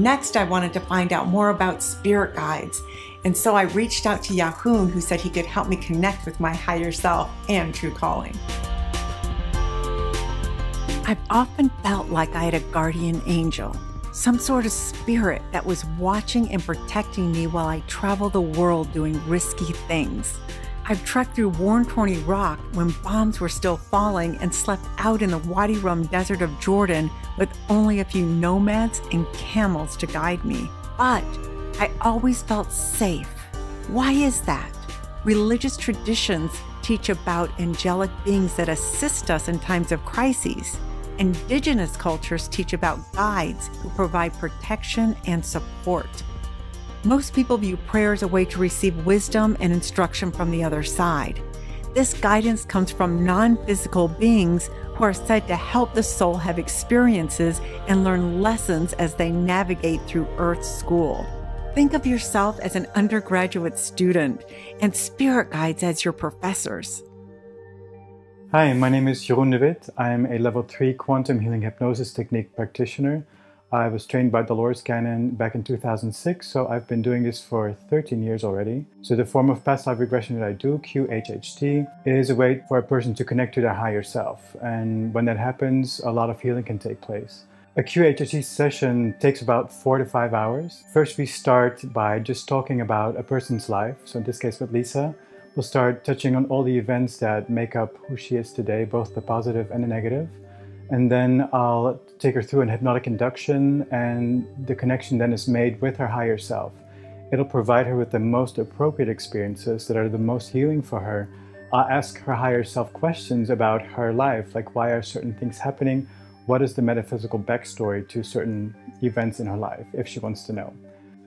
Next, I wanted to find out more about spirit guides, and so I reached out to Jeroen, who said he could help me connect with my higher self and true calling. I've often felt like I had a guardian angel, some sort of spirit that was watching and protecting me while I traveled the world doing risky things. I've trekked through war-torn Iraq when bombs were still falling and slept out in the Wadi Rum desert of Jordan with only a few nomads and camels to guide me. But I always felt safe. Why is that? Religious traditions teach about angelic beings that assist us in times of crises. Indigenous cultures teach about guides who provide protection and support. Most people view prayer as a way to receive wisdom and instruction from the other side. This guidance comes from non physical beings who are said to help the soul have experiences and learn lessons as they navigate through Earth's school. Think of yourself as an undergraduate student and spirit guides as your professors. Hi, my name is Jeroen de. I am a level 3 quantum healing hypnosis technique practitioner I was trained by Dolores Cannon back in 2006, so I've been doing this for 13 years already. So the form of past life regression that I do, QHHT, is a way for a person to connect to their higher self. And when that happens, a lot of healing can take place. A QHHT session takes about four to five hours. First, we start by just talking about a person's life. So in this case with Lisa, we'll start touching on all the events that make up who she is today, both the positive and the negative. And then I'll take her through an hypnotic induction, and the connection then is made with her higher self. It'll provide her with the most appropriate experiences that are the most healing for her. I'll ask her higher self questions about her life, like why are certain things happening? What is the metaphysical backstory to certain events in her life, if she wants to know.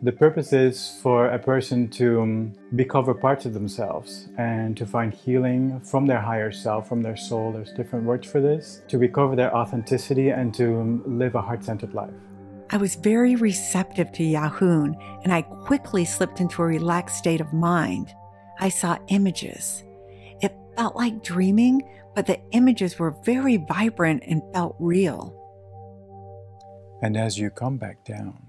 The purpose is for a person to um, recover parts of themselves and to find healing from their higher self, from their soul. There's different words for this. To recover their authenticity and to um, live a heart centered life. I was very receptive to Jeroen and I quickly slipped into a relaxed state of mind. I saw images. It felt like dreaming, but the images were very vibrant and felt real. And as you come back down,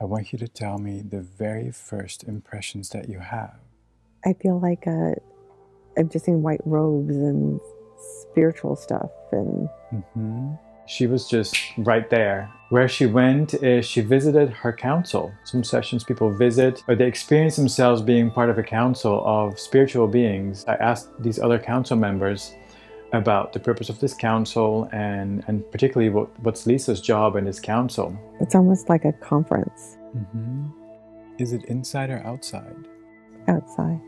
I want you to tell me the very first impressions that you have. I feel like uh, I'm just in white robes and spiritual stuff and. Mm-hmm. She was just right there. Where she went is she visited her council. Some sessions people visit or they experience themselves being part of a council of spiritual beings. I asked these other council members about the purpose of this council and, and particularly what, what's Lisa's job in this council. It's almost like a conference. Mm-hmm. Is it inside or outside? Outside.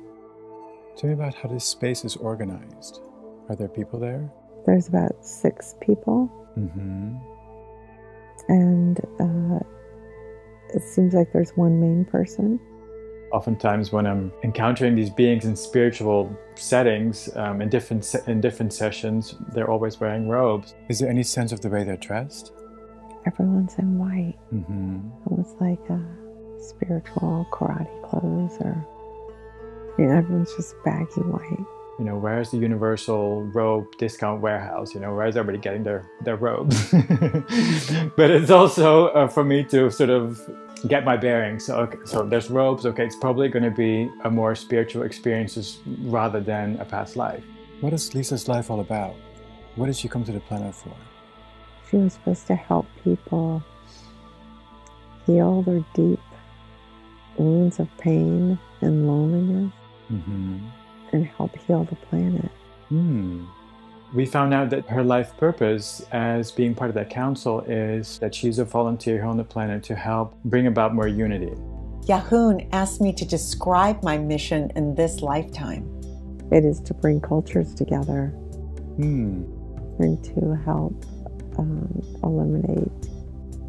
Tell me about how this space is organized. Are there people there? There's about six people. Mm-hmm. And uh, it seems like there's one main person. Oftentimes, when I'm encountering these beings in spiritual settings, um, in different se- in different sessions, they're always wearing robes. Is there any sense of the way they're dressed? Everyone's in white, mm-hmm. almost like a spiritual karate clothes, or you know, everyone's just baggy white. You know, where's the universal robe discount warehouse? You know, where's everybody getting their their robes? but it's also uh, for me to sort of get my bearings. So, okay, so there's robes. Okay, it's probably going to be a more spiritual experiences rather than a past life. What is Lisa's life all about? What did she come to the planet for? She was supposed to help people heal their deep wounds of pain and loneliness mm-hmm. and help heal the planet. Hmm we found out that her life purpose as being part of that council is that she's a volunteer here on the planet to help bring about more unity. Jeroen asked me to describe my mission in this lifetime. It is to bring cultures together hmm. and to help um, eliminate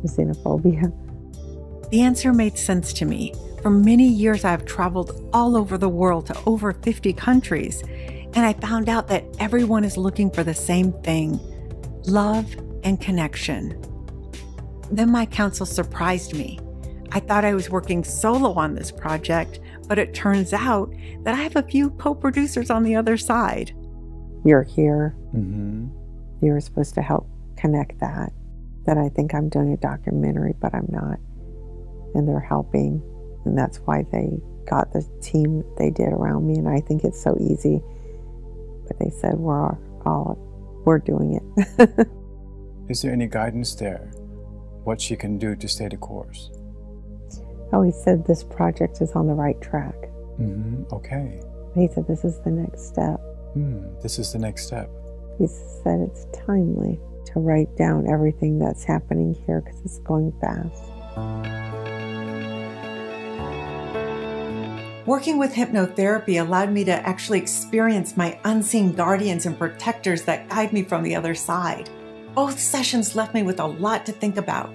xenophobia. The answer made sense to me. For many years, I've traveled all over the world to over 50 countries and I found out that everyone is looking for the same thing love and connection. Then my council surprised me. I thought I was working solo on this project, but it turns out that I have a few co producers on the other side. You're here. Mm-hmm. You're supposed to help connect that. That I think I'm doing a documentary, but I'm not. and they're helping. And that's why they got the team they did around me. And I think it's so easy. They said, we're all, we're doing it. Is there any guidance there? What she can do to stay the course? Oh, he said this project is on the right track. Mm-hmm. Okay. He said this is the next step. Mm, this is the next step. He said it's timely to write down everything that's happening here because it's going fast. Working with hypnotherapy allowed me to actually experience my unseen guardians and protectors that guide me from the other side. Both sessions left me with a lot to think about.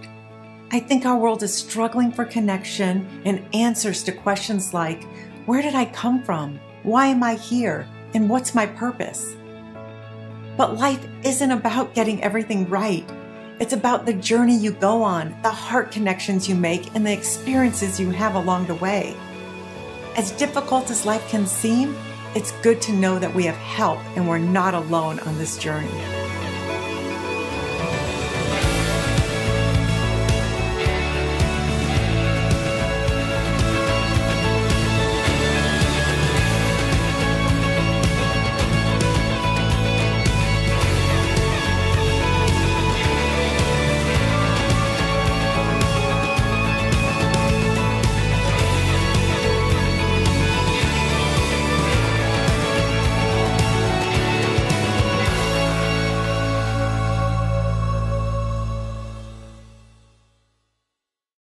I think our world is struggling for connection and answers to questions like Where did I come from? Why am I here? And what's my purpose? But life isn't about getting everything right. It's about the journey you go on, the heart connections you make, and the experiences you have along the way. As difficult as life can seem, it's good to know that we have help and we're not alone on this journey.